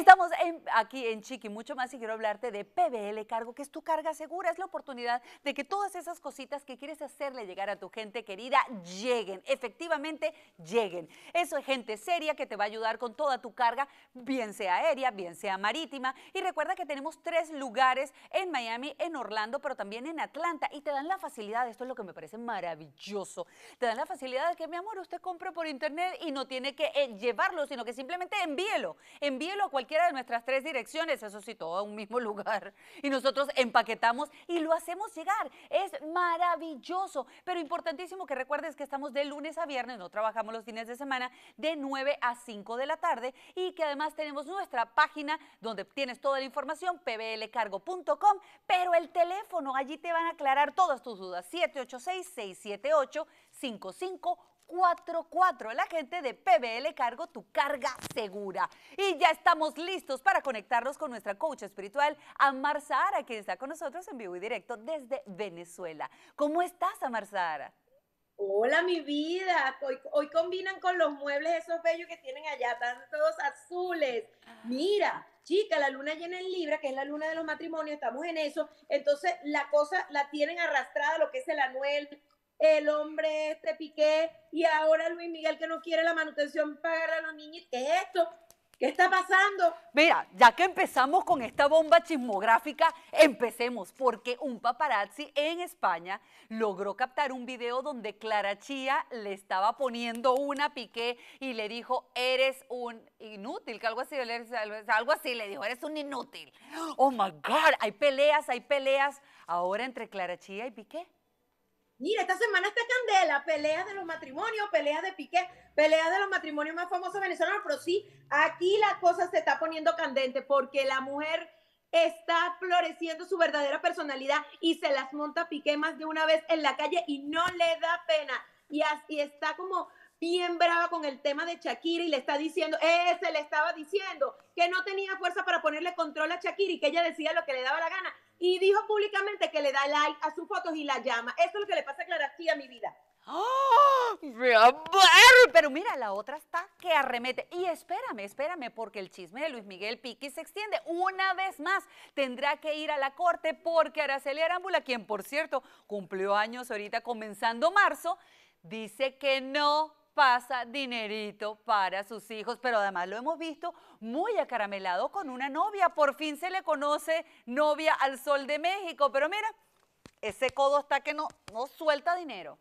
Estamos aquí en Chiqui, mucho más y quiero hablarte de PBL Cargo, que es tu carga segura. Es la oportunidad de que todas esas cositas que quieres hacerle llegar a tu gente querida lleguen, efectivamente lleguen. Eso es gente seria que te va a ayudar con toda tu carga, bien sea aérea, bien sea marítima. Y recuerda que tenemos tres lugares en Miami, en Orlando, pero también en Atlanta. Y te dan la facilidad, esto es lo que me parece maravilloso, te dan la facilidad de que, mi amor, usted compre por internet y no tiene que eh, llevarlo, sino que simplemente envíelo. Envíelo a cualquiera de nuestras tres direcciones, eso sí, todo a un mismo lugar. Y nosotros empaquetamos y lo hacemos llegar. Es maravilloso, pero importantísimo que recuerdes que estamos de lunes a viernes, no trabajamos los fines de semana, de 9 a 5 de la tarde y que además tenemos nuestra página donde tienes toda la información, pblcargo.com, pero el teléfono, allí te van a aclarar todas tus dudas, 786-678-55 44. La gente de PBL Cargo, tu carga segura. Y ya estamos listos para conectarnos con nuestra coach espiritual, Amar Sahara, quien está con nosotros en vivo y directo desde Venezuela. ¿Cómo estás, Amar Sahara? Hola, mi vida. Hoy, combinan con los muebles esos bellos que tienen allá, están todos azules. Mira, chica, la luna llena en Libra, que es la luna de los matrimonios, estamos en eso. Entonces, la cosa la tienen arrastrada, lo que es el anuel, el hombre este Piqué y ahora Luis Miguel que no quiere la manutención para a los niños. ¿Qué es esto? ¿Qué está pasando? Mira, ya que empezamos con esta bomba chismográfica, empecemos, porque un paparazzi en España logró captar un video donde Clara Chía le estaba poniendo una piqué y le dijo, eres un inútil, que algo así, algo así le dijo, eres un inútil. Oh my God, hay peleas, hay peleas ahora entre Clara Chía y Piqué. Mira, esta semana está candela, peleas de los matrimonios, peleas de piqué, peleas de los matrimonios más famosos venezolanos, pero sí, aquí la cosa se está poniendo candente porque la mujer está floreciendo su verdadera personalidad y se las monta piqué más de una vez en la calle y no le da pena. Y, así está como bien brava con el tema de Shakira y le está diciendo, eh, se le estaba diciendo que no tenía fuerza para ponerle control a Shakira y que ella decía lo que le daba la gana y dijo públicamente que le da like a sus fotos y la llama. Eso es lo que le pasa a Clara a mi vida. ¡Oh! Pero mira, la otra está que arremete. Y espérame, espérame, porque el chisme de Luis Miguel Piqui se extiende una vez más. Tendrá que ir a la corte porque Araceli Arámbula, quien por cierto cumplió años ahorita comenzando marzo, dice que no pasa dinerito para sus hijos, pero además lo hemos visto muy acaramelado con una novia. Por fin se le conoce novia al sol de México, pero mira, ese codo está que no, no suelta dinero.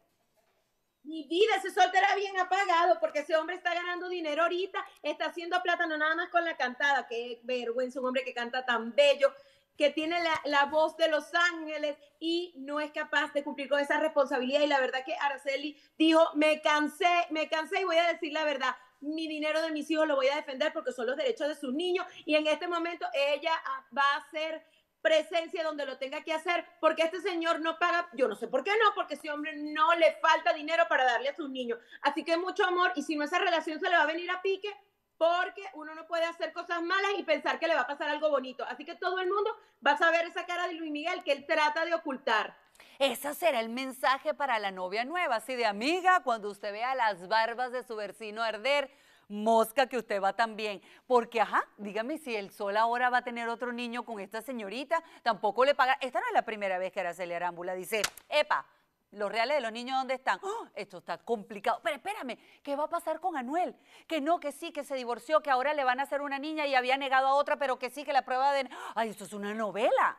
Mi vida, ese sol era bien apagado porque ese hombre está ganando dinero ahorita, está haciendo plata no nada más con la cantada, qué vergüenza un hombre que canta tan bello, que tiene la, voz de Los Ángeles y no es capaz de cumplir con esa responsabilidad. Y la verdad que Araceli dijo, me cansé, me cansé y voy a decir la verdad. Mi dinero de mis hijos lo voy a defender porque son los derechos de sus niños y en este momento ella ah, va a hacer presencia donde lo tenga que hacer, porque este señor no paga, yo no sé por qué no, porque ese hombre no le falta dinero para darle a sus niños. Así que mucho amor y si no esa relación se le va a venir a pique, porque uno no puede hacer cosas malas y pensar que le va a pasar algo bonito. Así que todo el mundo va a saber esa cara de Luis Miguel que él trata de ocultar. Ese será el mensaje para la novia nueva, así de amiga, cuando usted vea las barbas de su vecino arder, mosca que usted va también. Porque, ajá, dígame si el sol ahora va a tener otro niño con esta señorita, tampoco le paga. Esta no es la primera vez que Araceli Arámbula dice, epa, los reales de los niños, ¿dónde están? ¡Oh! esto está complicado. Pero espérame, ¿qué va a pasar con Anuel? Que no, que sí, que se divorció, que ahora le van a hacer una niña y había negado a otra, pero que sí, que la prueba de... ¡Ay, esto es una novela!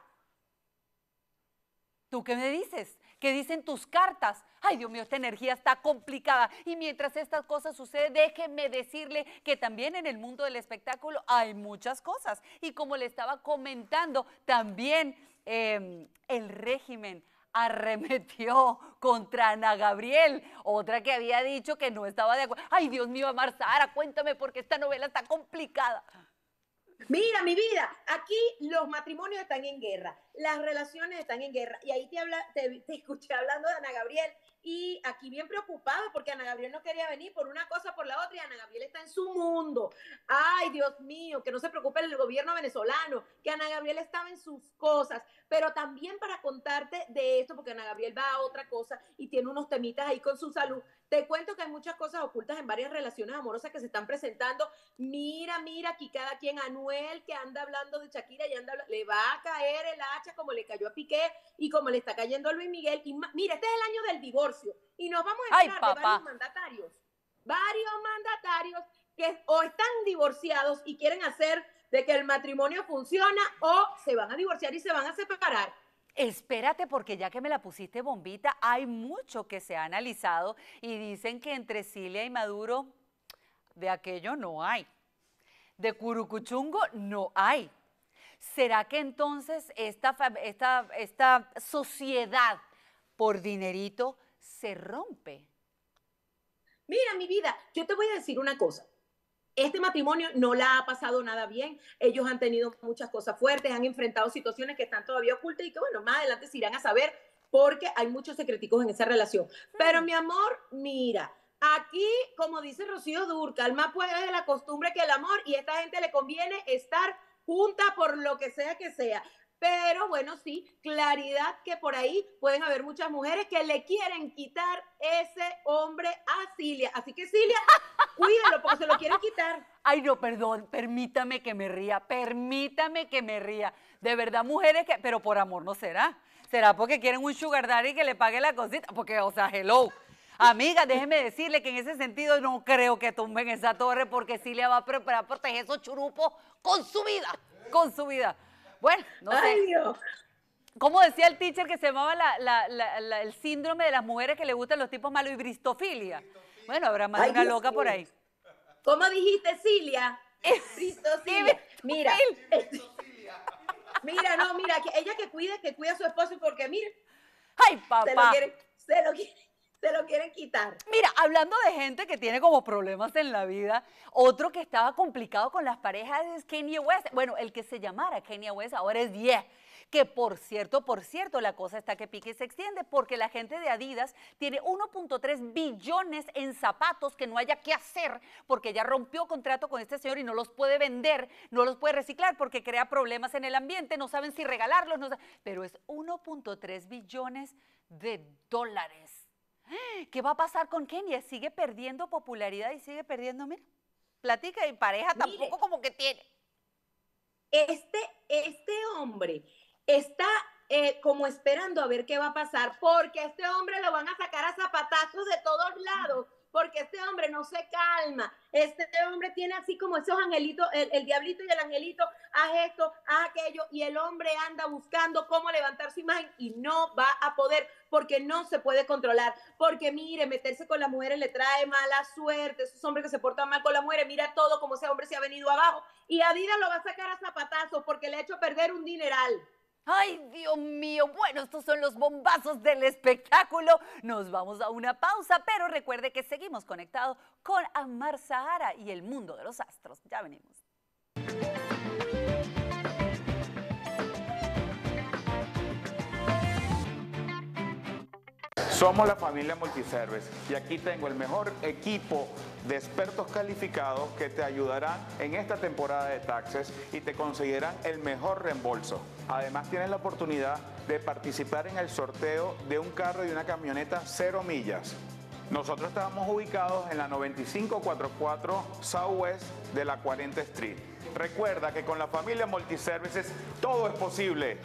¿Tú qué me dices? ¿Qué dicen tus cartas? Ay, Dios mío, esta energía está complicada. Y mientras estas cosas suceden, déjeme decirle que también en el mundo del espectáculo hay muchas cosas. Y como le estaba comentando, también em, el régimen arremetió contra Ana Gabriel, otra que había dicho que no estaba de acuerdo. Ay, Dios mío, Amar Sara, cuéntame porque esta novela está complicada. Mira, mi vida, aquí los matrimonios están en guerra. Las relaciones están en guerra. Y ahí te, habla, te, escuché hablando de Ana Gabriel y aquí bien preocupada porque Ana Gabriel no quería venir por una cosa por la otra y Ana Gabriel está en su mundo. Ay, Dios mío, que no se preocupe el gobierno venezolano, que Ana Gabriel estaba en sus cosas, pero también para contarte de esto, porque Ana Gabriel va a otra cosa y tiene unos temitas ahí con su salud. Te cuento que hay muchas cosas ocultas en varias relaciones amorosas que se están presentando. Mira, mira, aquí cada quien, Anuel, que anda hablando de Shakira y anda, le va a caer el hacha como le cayó a Piqué y como le está cayendo a Luis Miguel. Y mira, este es el año del divorcio y nos vamos a hablar de varios mandatarios, varios mandatarios que o están divorciados y quieren hacer de que el matrimonio funciona o se van a divorciar y se van a separar. Espérate, porque ya que me la pusiste bombita, hay mucho que se ha analizado y dicen que entre Cilia y Maduro de aquello no hay. De Curucuchungo no hay. ¿Será que entonces esta, esta, esta sociedad por dinerito se rompe? Mira, mi vida, yo te voy a decir una cosa este matrimonio no la ha pasado nada bien. Ellos han tenido muchas cosas fuertes, han enfrentado situaciones que están todavía ocultas y que, bueno, más adelante se irán a saber porque hay muchos secreticos en esa relación. Pero, mi amor, mira, aquí, como dice Rocío Durcal, más puede de la costumbre que el amor y a esta gente le conviene estar junta por lo que sea que sea. Pero bueno, sí, claridad que por ahí pueden haber muchas mujeres que le quieren quitar ese hombre a Cilia. Así que Cilia, cuídalo porque se lo quieren quitar. Ay, no, perdón, permítame que me ría, permítame que me ría. De verdad, mujeres que, pero por amor no será. Será porque quieren un sugar daddy que le pague la cosita, porque, o sea, hello. Amiga, déjeme decirle que en ese sentido no creo que tumben esa torre porque Cilia va a preparar proteger esos churupos con su vida, con su vida. Bueno, no sé. Dios. ¿Cómo decía el teacher que se llamaba el síndrome de las mujeres que le gustan los tipos malos y bristofilia? Bueno, habrá más de una loca por ahí. ¿Cómo dijiste, Cilia? Bristofilia. Mira. mira, no, mira, que ella que cuide, que cuida a su esposo porque mira. Ay, papá. Se lo quiere, se lo quiere se lo quieren quitar. Mira, hablando de gente que tiene como problemas en la vida, otro que estaba complicado con las parejas es Kanye West. Bueno, el que se llamara Kanye West ahora es 10. Que por cierto, por cierto, la cosa está que pique y se extiende porque la gente de Adidas tiene 1.3 billones en zapatos que no haya que hacer porque ya rompió contrato con este señor y no los puede vender, no los puede reciclar porque crea problemas en el ambiente, no saben si regalarlos, no pero es 1.3 billones de dólares. ¿Qué va a pasar con Kenia? ¿Sigue perdiendo popularidad y sigue perdiendo, mira? Platica y pareja tampoco como que tiene. Este, este hombre está eh, como esperando a ver qué va a pasar, porque este hombre lo van a sacar a zapatazos de todos lados porque este hombre no se calma. Este hombre tiene así como esos angelitos, el, diablito y el angelito, haz esto, haz aquello, y el hombre anda buscando cómo levantar su imagen y no va a poder porque no se puede controlar. Porque mire, meterse con las mujeres le trae mala suerte. Esos hombres que se portan mal con las mujeres, mira todo como ese hombre se ha venido abajo. Y Adidas lo va a sacar a zapatazos porque le ha hecho perder un dineral. Ay, Dios mío, bueno, estos son los bombazos del espectáculo. Nos vamos a una pausa, pero recuerde que seguimos conectados con Amar Sahara y el mundo de los astros. Ya venimos. Somos la familia Multiservice y aquí tengo el mejor equipo de expertos calificados que te ayudarán en esta temporada de taxes y te conseguirán el mejor reembolso. Además tienes la oportunidad de participar en el sorteo de un carro y una camioneta cero millas. Nosotros estamos ubicados en la 9544 Southwest de la 40 Street. Recuerda que con la familia Multiservices todo es posible.